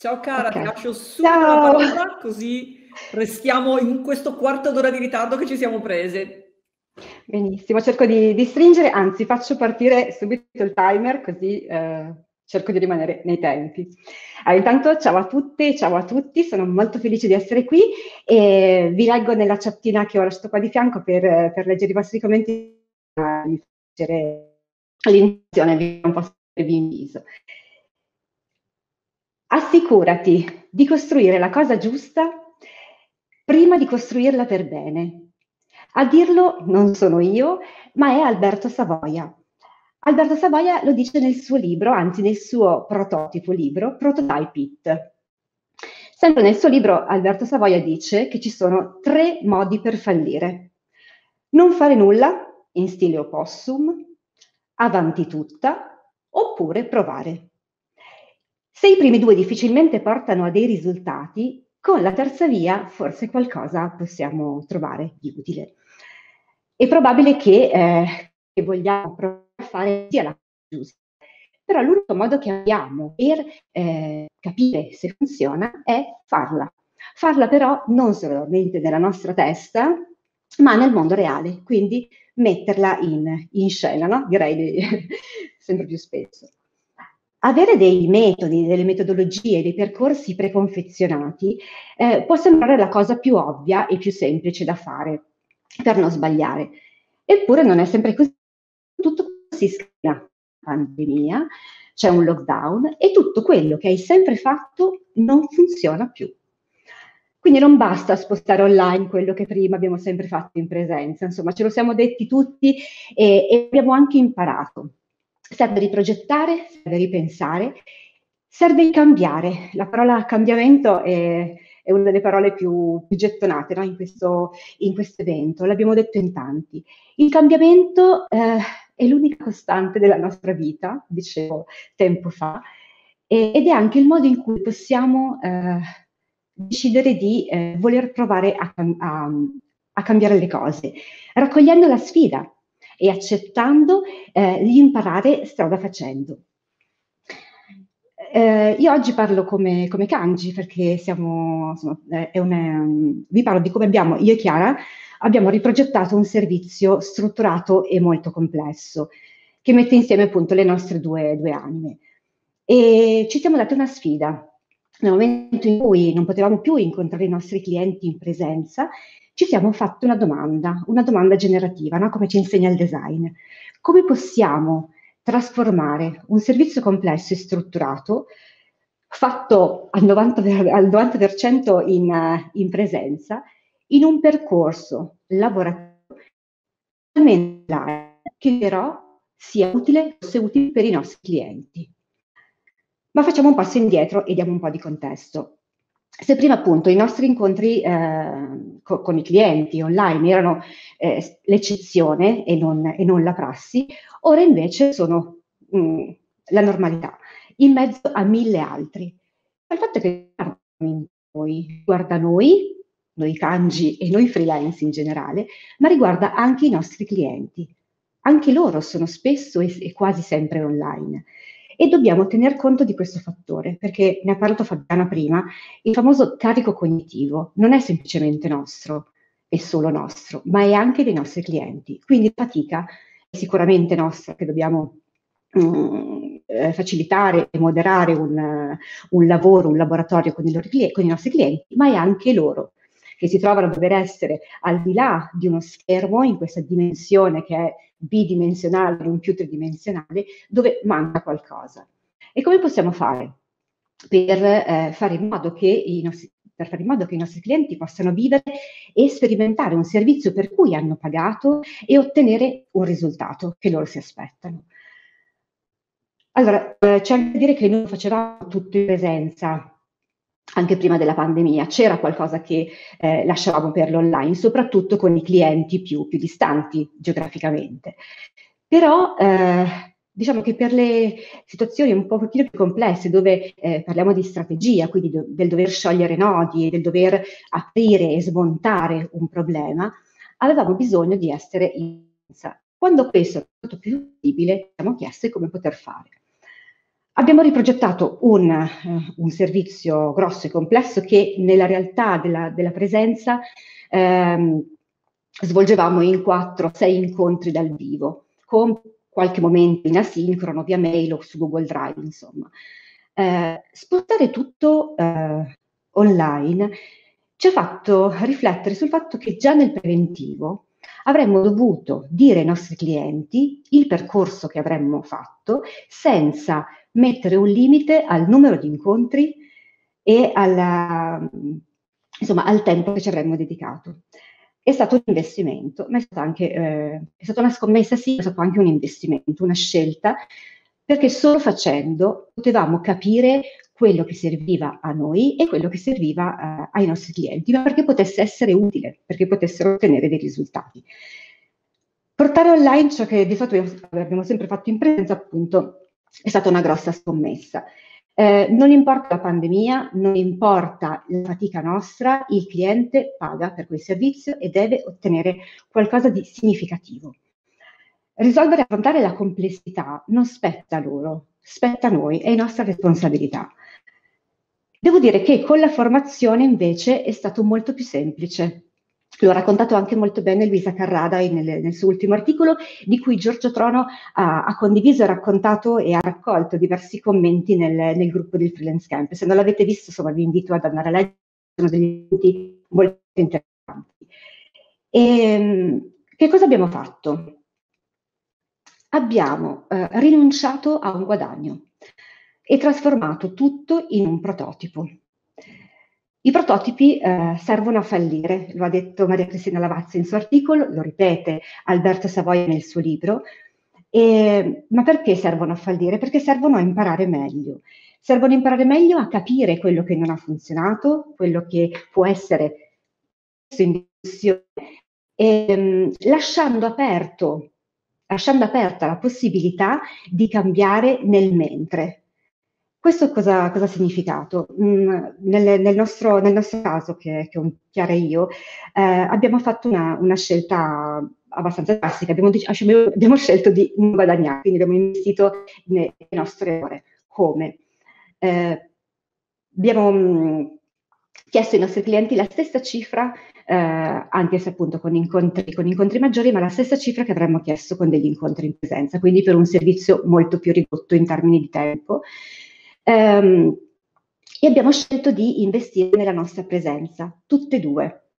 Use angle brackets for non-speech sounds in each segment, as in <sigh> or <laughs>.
Ciao cara, okay. ti lascio subito Ciao. la parola così restiamo in questo quarto d'ora di ritardo che ci siamo prese. Benissimo, cerco di, di stringere, anzi faccio partire subito il timer così eh, cerco di rimanere nei tempi. Allora, intanto ciao a tutte, ciao a tutti, sono molto felice di essere qui e vi leggo nella chattina che ho lasciato qua di fianco per, per leggere i vostri commenti e facere l'inizio, un po' in viso. Assicurati di costruire la cosa giusta prima di costruirla per bene. A dirlo non sono io, ma è Alberto Savoia. Alberto Savoia lo dice nel suo libro, anzi nel suo prototipo libro, Prototype It. Sempre nel suo libro Alberto Savoia dice che ci sono tre modi per fallire. Non fare nulla, in stile opossum, avanti tutta, oppure provare. Se i primi due difficilmente portano a dei risultati, con la terza via forse qualcosa possiamo trovare di utile. È probabile che, eh, che vogliamo provare a fare sia la giusta, però l'unico modo che abbiamo per eh, capire se funziona è farla. Farla però non solamente nella nostra testa, ma nel mondo reale, quindi metterla in, in scena, no? direi <laughs> sempre più spesso. Avere dei metodi, delle metodologie, dei percorsi preconfezionati eh, può sembrare la cosa più ovvia e più semplice da fare per non sbagliare. Eppure non è sempre così. Tutto si scrive la pandemia, c'è un lockdown e tutto quello che hai sempre fatto non funziona più. Quindi non basta spostare online quello che prima abbiamo sempre fatto in presenza, insomma ce lo siamo detti tutti e, e abbiamo anche imparato serve riprogettare, serve ripensare, serve cambiare. La parola cambiamento è, è una delle parole più, più gettonate no? in, questo, in, questo, evento, l'abbiamo detto in tanti. Il cambiamento eh, è l'unica costante della nostra vita, dicevo tempo fa, e, ed è anche il modo in cui possiamo eh, decidere di eh, voler provare a, a, a cambiare le cose, raccogliendo la sfida, e accettando eh, di imparare strada facendo. Eh, io oggi parlo come, come kanji perché siamo, insomma, è un, vi parlo di come abbiamo, io e Chiara, abbiamo riprogettato un servizio strutturato e molto complesso che mette insieme appunto le nostre due, due anime. E ci siamo dati una sfida. Nel momento in cui non potevamo più incontrare i nostri clienti in presenza, ci siamo fatti una domanda, una domanda generativa, no? come ci insegna il design. Come possiamo trasformare un servizio complesso e strutturato, fatto al 90%, al 90% in, in presenza, in un percorso lavorativo che però sia utile, fosse utile per i nostri clienti. Ma facciamo un passo indietro e diamo un po' di contesto se prima appunto i nostri incontri eh, co- con i clienti online erano eh, l'eccezione e non, e non, la prassi, ora invece sono mh, mm, la normalità, in mezzo a mille altri. Il fatto è che noi, guarda noi, noi kanji e noi freelance in generale, ma riguarda anche i nostri clienti. Anche loro sono spesso e, e quasi sempre online. E dobbiamo tener conto di questo fattore, perché ne ha parlato Fabiana prima, il famoso carico cognitivo non è semplicemente nostro, è solo nostro, ma è anche dei nostri clienti. Quindi la fatica è sicuramente nostra, che dobbiamo mm, eh, facilitare e moderare un, un, lavoro, un laboratorio con i, loro, con i nostri clienti, ma è anche loro che si trovano a dover essere al di là di uno schermo in questa dimensione che è bidimensionale, non più tridimensionale, dove manca qualcosa. E come possiamo fare per, eh, fare in modo che i nostri per fare in modo che i nostri clienti possano vivere e sperimentare un servizio per cui hanno pagato e ottenere un risultato che loro si aspettano. Allora, eh, c'è anche da dire che noi facevamo tutto in presenza, anche prima della pandemia, c'era qualcosa che eh, lasciavamo per l'online, soprattutto con i clienti più, più distanti geograficamente. Però eh, diciamo che per le situazioni un po' più complesse, dove eh, parliamo di strategia, quindi do, del dover sciogliere nodi, del dover aprire e smontare un problema, avevamo bisogno di essere in Quando questo è stato più possibile, ci siamo chiesti come poter fare. Abbiamo riprogettato un, uh, un, servizio grosso e complesso che nella realtà della, della presenza ehm, svolgevamo in 4-6 incontri dal vivo, con qualche momento in asincrono, via mail o su Google Drive, insomma. Eh, spostare tutto eh, online ci ha fatto riflettere sul fatto che già nel preventivo avremmo dovuto dire ai nostri clienti il percorso che avremmo fatto senza mettere un limite al numero di incontri e alla, insomma, al tempo che ci avremmo dedicato. È stato un investimento, ma è stata anche eh, è stata una scommessa, sì, è stato anche un investimento, una scelta, perché solo facendo potevamo capire quello che serviva a noi e quello che serviva uh, ai nostri clienti, ma perché potesse essere utile, perché potessero ottenere dei risultati. Portare online ciò che di solito abbiamo sempre fatto in presenza, appunto, è stata una grossa scommessa. Eh, non importa la pandemia, non importa la fatica nostra, il cliente paga per quel servizio e deve ottenere qualcosa di significativo. Risolvere e affrontare la complessità non spetta loro, spetta a noi, è nostra responsabilità. Devo dire che con la formazione invece è stato molto più semplice. L'ho raccontato anche molto bene Luisa Carrada nel, nel suo ultimo articolo, di cui Giorgio Trono ha, ha, condiviso, raccontato e ha raccolto diversi commenti nel, nel, gruppo del Freelance Camp. Se non l'avete visto, insomma, vi invito ad andare a leggere, sono degli punti molto interessanti. E, ehm, che cosa abbiamo fatto? Abbiamo eh, rinunciato a un guadagno e trasformato tutto in un prototipo. I prototipi eh, servono a fallire, lo ha detto Maria Cristina Lavazza in suo articolo, lo ripete Alberto Savoia nel suo libro. E, ma perché servono a fallire? Perché servono a imparare meglio. Servono a imparare meglio a capire quello che non ha funzionato, quello che può essere messo in discussione, e, lasciando aperto lasciando aperta la possibilità di cambiare nel mentre, questo cosa, cosa ha significato? Mm, nel, nel, nostro, nel, nostro, caso, che, che ho chiara io, eh, abbiamo fatto una, una, scelta abbastanza classica, abbiamo, abbiamo, scelto di non guadagnare, quindi abbiamo investito nelle nostre ore. Come? Eh, abbiamo mm, chiesto ai nostri clienti la stessa cifra, eh, anche se appunto con incontri, con incontri maggiori, ma la stessa cifra che avremmo chiesto con degli incontri in presenza, quindi per un servizio molto più ridotto in termini di tempo. Um, e abbiamo scelto di investire nella nostra presenza, tutte e due.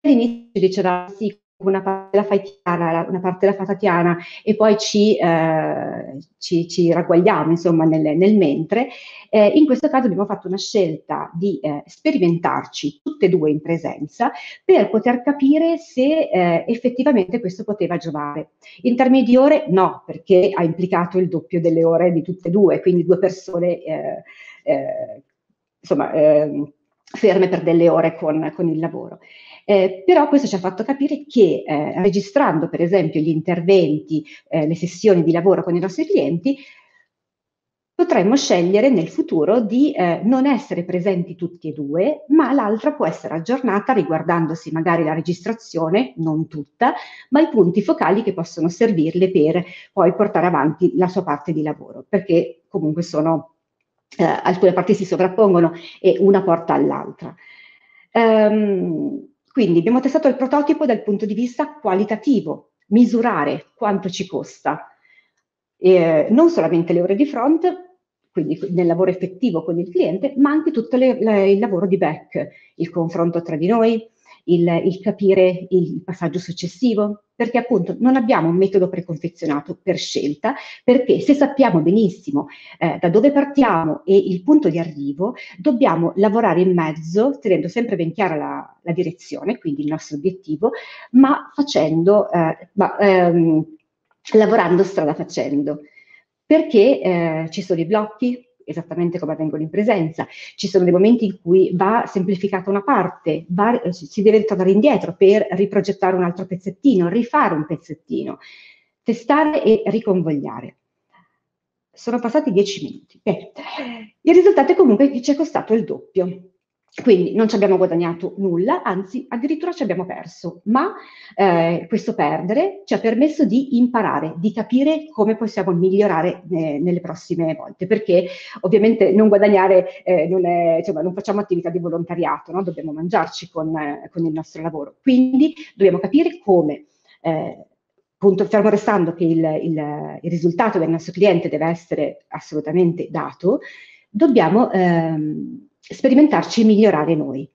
All'inizio diceva sì, una parte la fai tiana, una parte la fa Tatiana e poi ci, eh, ci, ci ragguagliamo insomma nel, nel mentre. Eh, in questo caso abbiamo fatto una scelta di eh, sperimentarci tutte e due in presenza per poter capire se eh, effettivamente questo poteva giovare. In termini di ore no, perché ha implicato il doppio delle ore di tutte e due, quindi due persone eh, eh, insomma ehm, ferme per delle ore con, con il lavoro. Eh, però questo ci ha fatto capire che eh, registrando per esempio gli interventi, eh, le sessioni di lavoro con i nostri clienti, potremmo scegliere nel futuro di eh, non essere presenti tutti e due, ma l'altra può essere aggiornata riguardandosi magari la registrazione, non tutta, ma i punti focali che possono servirle per poi portare avanti la sua parte di lavoro, perché comunque sono eh, alcune parti si sovrappongono e una porta all'altra. Um, quindi abbiamo testato il prototipo dal punto di vista qualitativo, misurare quanto ci costa, eh, non solamente le ore di front, quindi nel lavoro effettivo con il cliente, ma anche tutto le, le, il lavoro di back, il confronto tra di noi, il, il capire il passaggio successivo, perché appunto non abbiamo un metodo preconfezionato per scelta, perché se sappiamo benissimo eh, da dove partiamo e il punto di arrivo, dobbiamo lavorare in mezzo, tenendo sempre ben chiara la, la direzione, quindi il nostro obiettivo, ma facendo, eh, ma, ehm, lavorando strada facendo. Perché eh, ci sono i blocchi, esattamente come avvengono in presenza. Ci sono dei momenti in cui va semplificata una parte, va, eh, si deve tornare indietro per riprogettare un altro pezzettino, rifare un pezzettino, testare e riconvogliare. Sono passati dieci minuti. Beh, il risultato è comunque che ci è costato il doppio. Quindi non ci abbiamo guadagnato nulla, anzi addirittura ci abbiamo perso, ma eh, questo perdere ci ha permesso di imparare, di capire come possiamo migliorare eh, nelle prossime volte, perché ovviamente non guadagnare, eh, non, è, insomma, non, facciamo attività di volontariato, no? dobbiamo mangiarci con, eh, con, il nostro lavoro, quindi dobbiamo capire come eh, appunto, fermo restando che il, il, il, risultato del nostro cliente deve essere assolutamente dato, dobbiamo ehm, sperimentarci e migliorare noi.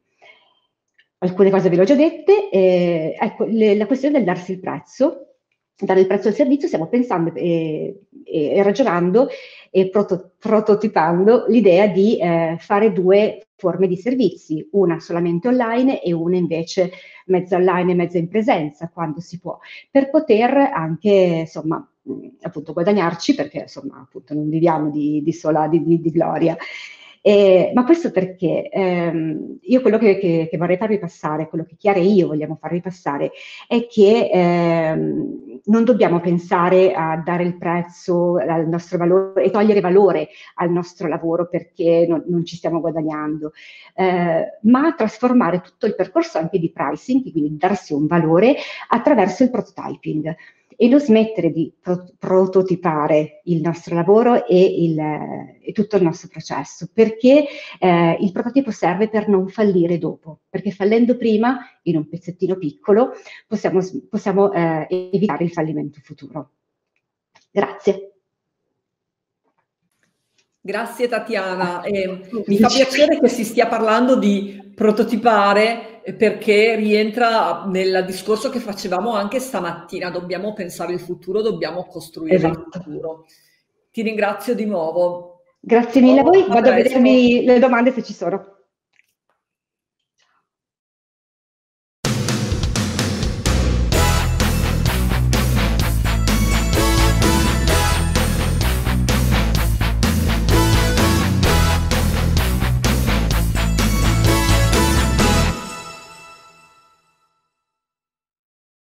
Alcune cose ve le ho già dette, eh, ecco, le, la questione del darsi il prezzo, dare il prezzo al servizio, stiamo pensando e, e, e ragionando e proto, prototipando l'idea di eh, fare due forme di servizi, una solamente online e una invece mezza online e mezza in presenza, quando si può, per poter anche, insomma, appunto guadagnarci, perché insomma, appunto non viviamo di, di sola, di, di, di gloria. Eh, ma questo perché? Ehm, io quello che, che, che, vorrei farvi passare, quello che Chiara e io vogliamo farvi passare, è che ehm, non dobbiamo pensare a dare il prezzo al nostro valore e togliere valore al nostro lavoro perché non, non ci stiamo guadagnando, eh, ma trasformare tutto il percorso anche di pricing, quindi darsi un valore attraverso il prototyping e non smettere di pro- prototipare il nostro lavoro e, il, e, tutto il nostro processo, perché eh, il prototipo serve per non fallire dopo, perché fallendo prima, in un pezzettino piccolo, possiamo, possiamo eh, evitare il fallimento futuro. Grazie. Grazie Tatiana, eh, mi fa piacere che si stia parlando di prototipare perché rientra nel discorso che facevamo anche stamattina, dobbiamo pensare il futuro, dobbiamo costruire esatto. il futuro. Ti ringrazio di nuovo. Grazie mille a voi, vado a vedermi le domande se ci sono.